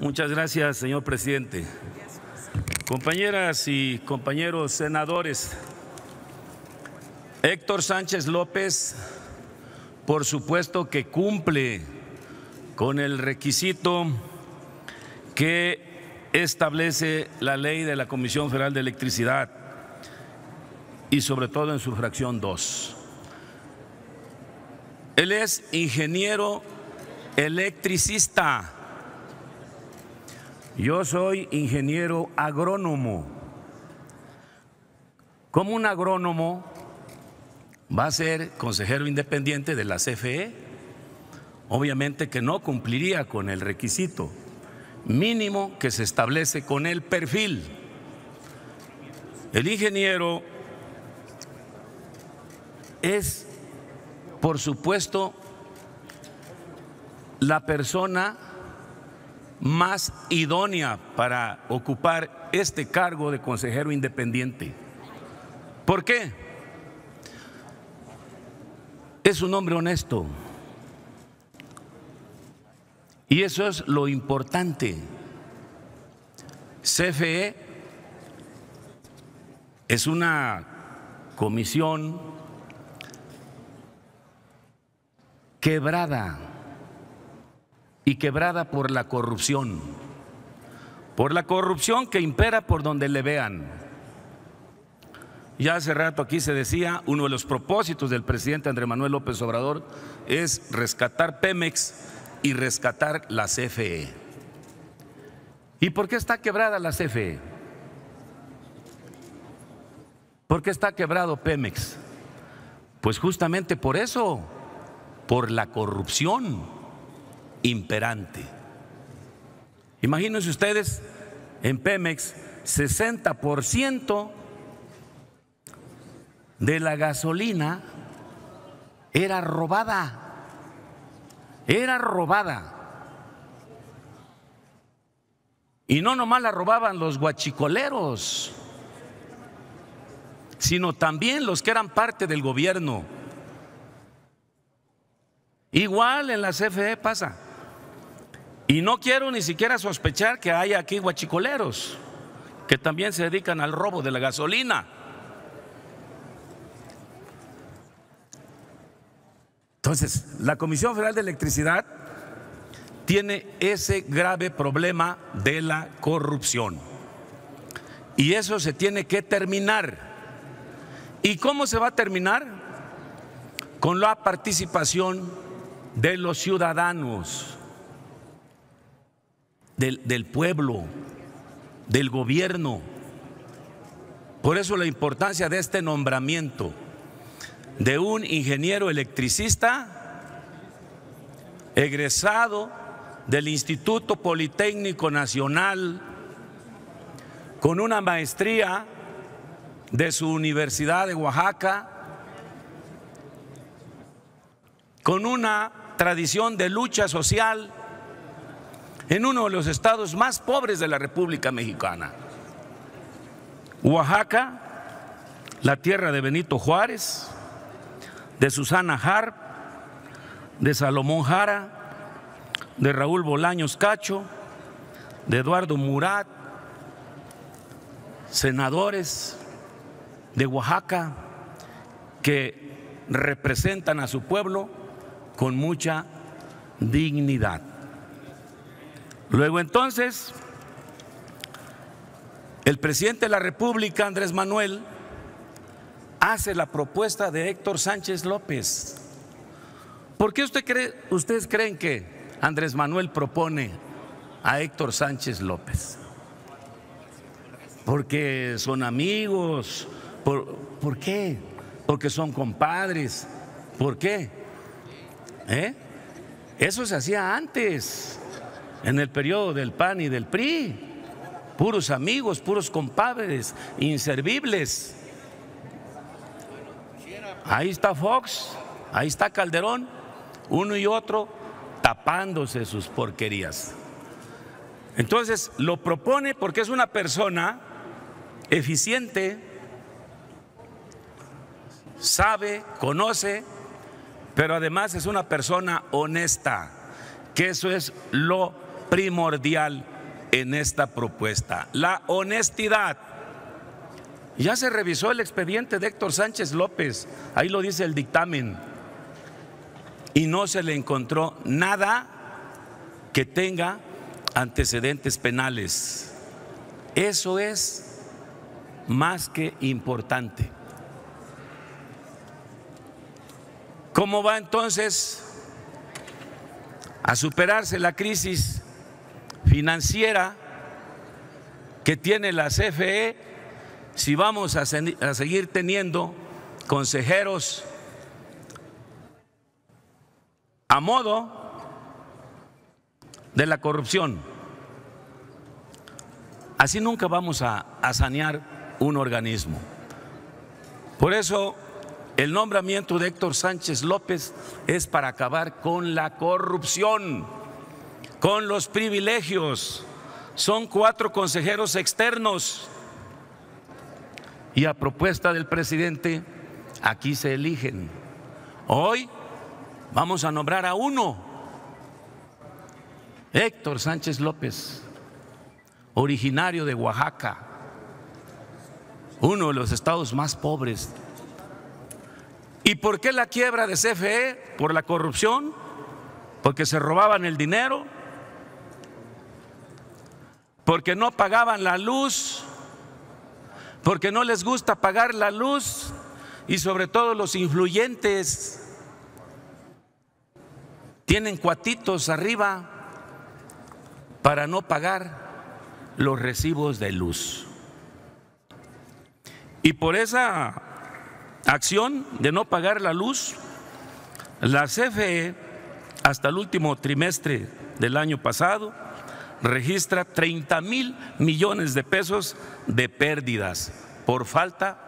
Muchas gracias, señor presidente. Compañeras y compañeros senadores, Héctor Sánchez López, por supuesto que cumple con el requisito que establece la ley de la Comisión Federal de Electricidad y sobre todo en su fracción 2. Él es ingeniero electricista. Yo soy ingeniero agrónomo. Como un agrónomo va a ser consejero independiente de la CFE, obviamente que no cumpliría con el requisito mínimo que se establece con el perfil. El ingeniero es, por supuesto, la persona más idónea para ocupar este cargo de consejero independiente. ¿Por qué? Es un hombre honesto. Y eso es lo importante. CFE es una comisión quebrada y quebrada por la corrupción, por la corrupción que impera por donde le vean. Ya hace rato aquí se decía, uno de los propósitos del presidente Andrés Manuel López Obrador es rescatar Pemex y rescatar la CFE. ¿Y por qué está quebrada la CFE? ¿Por qué está quebrado Pemex? Pues justamente por eso, por la corrupción imperante. Imagínense ustedes en Pemex 60% de la gasolina era robada. Era robada. Y no nomás la robaban los guachicoleros, sino también los que eran parte del gobierno. Igual en la CFE pasa. Y no quiero ni siquiera sospechar que haya aquí guachicoleros que también se dedican al robo de la gasolina. Entonces, la Comisión Federal de Electricidad tiene ese grave problema de la corrupción. Y eso se tiene que terminar. ¿Y cómo se va a terminar? Con la participación de los ciudadanos del, pueblo, del gobierno. Por eso la importancia de este nombramiento de un ingeniero electricista egresado del Instituto Politécnico Nacional con una maestría de su Universidad de Oaxaca, con una tradición de lucha social en uno de los estados más pobres de la República Mexicana. Oaxaca, la tierra de Benito Juárez, de Susana Harp, de Salomón Jara, de Raúl Bolaños Cacho, de Eduardo Murat, senadores de Oaxaca que representan a su pueblo con mucha dignidad. Luego entonces, el presidente de la República, Andrés Manuel, hace la propuesta de Héctor Sánchez López. ¿Por qué usted cree, ustedes creen que Andrés Manuel propone a Héctor Sánchez López? Porque son amigos, ¿por, ¿por qué? Porque son compadres, ¿por qué? ¿Eh? Eso se hacía antes en el periodo del PAN y del PRI. Puros amigos, puros compadres, inservibles. Ahí está Fox, ahí está Calderón, uno y otro tapándose sus porquerías. Entonces lo propone porque es una persona eficiente, sabe, conoce, pero además es una persona honesta, que eso es lo primordial en esta propuesta, la honestidad. Ya se revisó el expediente de Héctor Sánchez López, ahí lo dice el dictamen, y no se le encontró nada que tenga antecedentes penales. Eso es más que importante. ¿Cómo va entonces a superarse la crisis financiera que tiene la CFE si vamos a, seguir teniendo consejeros a modo de la corrupción? Así nunca vamos a, a sanear un organismo. Por eso el nombramiento de Héctor Sánchez López es para acabar con la corrupción, con los privilegios. Son cuatro consejeros externos. Y a propuesta del presidente, aquí se eligen. Hoy vamos a nombrar a uno, Héctor Sánchez López, originario de Oaxaca, uno de los estados más pobres ¿Y por qué la quiebra de CFE? Por la corrupción, porque se robaban el dinero, porque no pagaban la luz, porque no les gusta pagar la luz y sobre todo los influyentes tienen cuatitos arriba para no pagar los recibos de luz. Y por esa acción de no pagar la luz, la CFE hasta el último trimestre del año pasado registra 30 mil millones de pesos de pérdidas por falta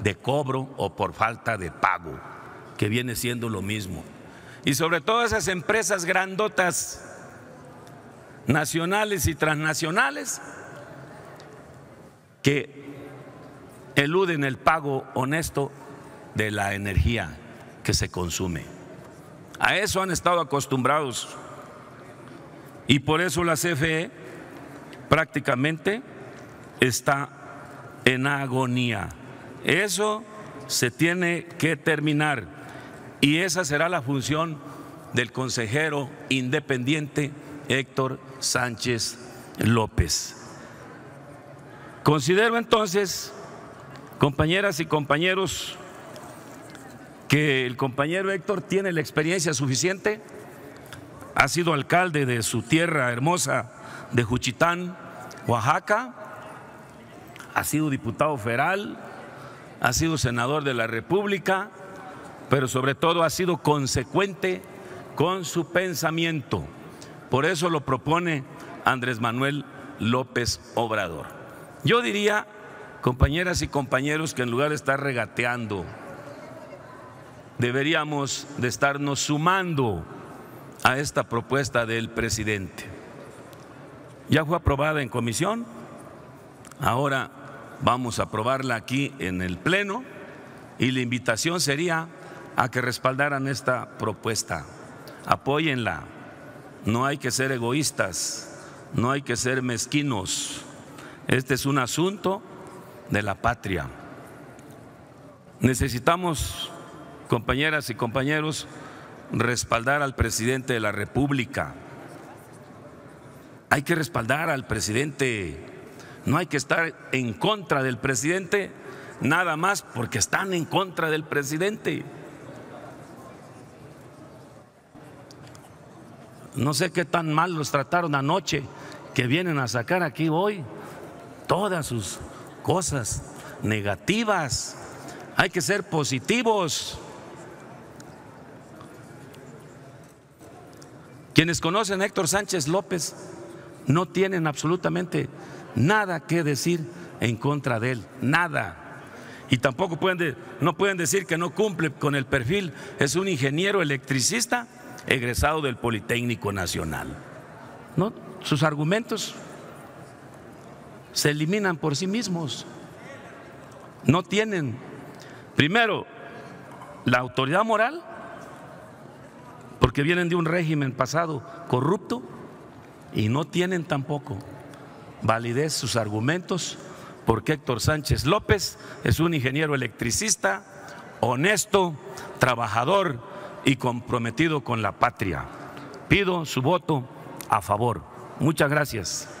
de cobro o por falta de pago, que viene siendo lo mismo. Y sobre todo esas empresas grandotas, nacionales y transnacionales, que eluden el pago honesto de la energía que se consume. A eso han estado acostumbrados. Y por eso la CFE prácticamente está en agonía. Eso se tiene que terminar y esa será la función del consejero independiente Héctor Sánchez López. Considero entonces, compañeras y compañeros, que el compañero Héctor tiene la experiencia suficiente, ha sido alcalde de su tierra hermosa de Juchitán, Oaxaca, ha sido diputado federal, ha sido senador de la República, pero sobre todo ha sido consecuente con su pensamiento. Por eso lo propone Andrés Manuel López Obrador. Yo diría, compañeras y compañeros, que en lugar de estar regateando, deberíamos de estarnos sumando a esta propuesta del presidente. Ya fue aprobada en comisión, ahora vamos a aprobarla aquí en el Pleno y la invitación sería a que respaldaran esta propuesta. Apóyenla. No hay que ser egoístas, no hay que ser mezquinos. Este es un asunto de la patria. Necesitamos compañeras y compañeros, respaldar al presidente de la República. Hay que respaldar al presidente. No hay que estar en contra del presidente nada más porque están en contra del presidente. No sé qué tan mal los trataron anoche que vienen a sacar aquí hoy todas sus cosas negativas. Hay que ser positivos. Quienes conocen a Héctor Sánchez López no tienen absolutamente nada que decir en contra de él, nada. Y tampoco pueden, no pueden decir que no cumple con el perfil. Es un ingeniero electricista egresado del Politécnico Nacional. Sus argumentos se eliminan por sí mismos. No tienen, primero, la autoridad moral porque vienen de un régimen pasado corrupto y no tienen tampoco validez sus argumentos porque Héctor Sánchez López es un ingeniero electricista honesto, trabajador y comprometido con la patria. Pido su voto a favor. Muchas gracias.